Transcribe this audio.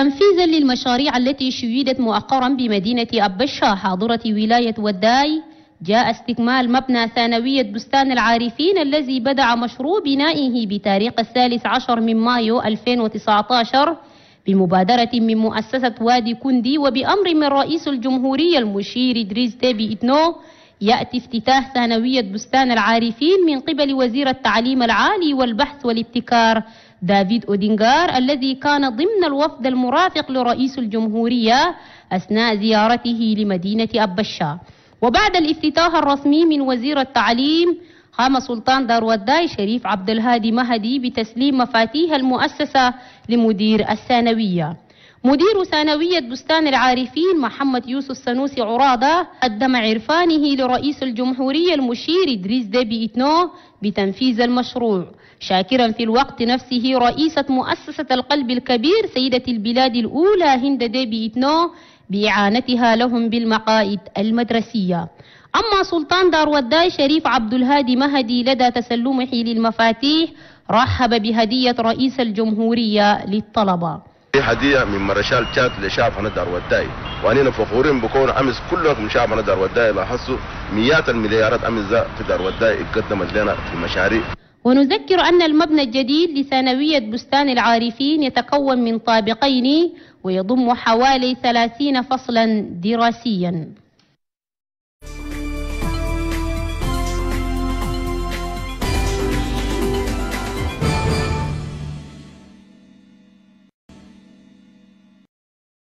تنفيذا للمشاريع التي شيدت مؤخرا بمدينة أبشا حاضرة ولاية وداي. جاء استكمال مبنى ثانوية بستان العارفين الذي بدأ مشروع بنائه بتاريخ الثالث عشر من مايو 2019 بمبادرة من مؤسسة وادي كندي وبأمر من رئيس الجمهورية المشير إدريس ديبي إتنو يأتي افتتاح ثانوية بستان العارفين من قبل وزير التعليم العالي والبحث والابتكار. دافيد أودينغار الذي كان ضمن الوفد المرافق لرئيس الجمهورية أثناء زيارته لمدينة أبشا. وبعد الافتتاح الرسمي من وزير التعليم قام سلطان دار وداي شريف عبد الهادي مهدي بتسليم مفاتيح المؤسسة لمدير الثانوية. مدير ثانوية بستان العارفين محمد يوسف سنوسي عرادة قدم عرفانه لرئيس الجمهورية المشير إدريس ديبي إتنو بتنفيذ المشروع. شاكرا في الوقت نفسه رئيسة مؤسسة القلب الكبير سيدة البلاد الأولى هند ديبي إتنو بإعانتها لهم بالمقائد المدرسية. أما سلطان دار وداي شريف عبد الهادي مهدي لدى تسلمه للمفاتيح رحب بهدية رئيس الجمهورية للطلبة. دي هدية من مرشال تشاد لشعب دار وداي. وأننا فخورين بكون أمس كلكم شعب دار وداي. لاحظوا مئات المليارات أمس في دار وداي قدمت لنا في المشاريع ونذكر أن المبنى الجديد لثانوية بستان العارفين يتكون من طابقين ويضم حوالي ثلاثين فصلا دراسيا.